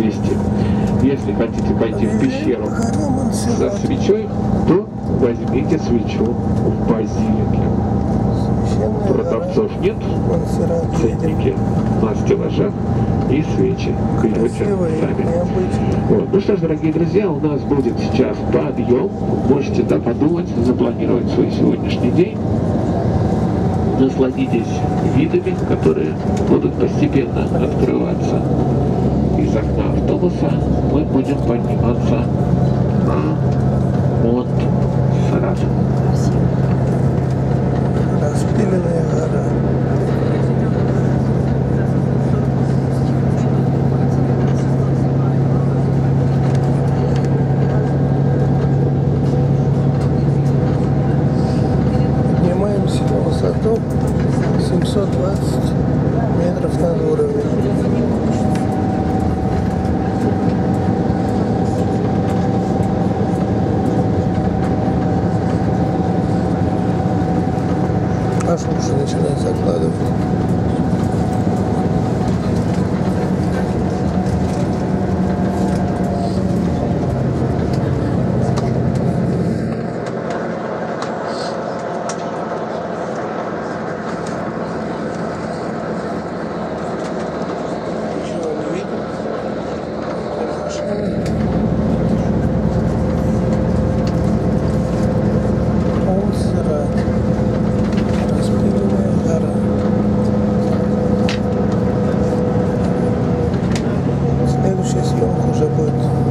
свести. Если хотите пойти в пещеру со свечой, то возьмите свечу в базилике. Продавцов нет, ценники на стеллажах и свечи берете сами. Вот. Ну что ж, дорогие друзья, у нас будет сейчас подъем. Можете да, подумать, запланировать свой сегодняшний день. Насладитесь видами, которые будут постепенно открываться из окна автобуса мы будем подниматься на от Саратова. Распиленная гора. Поднимаемся на высоту 720 метров над уровнем. Паш лучше начинать закладывать. aeroporto.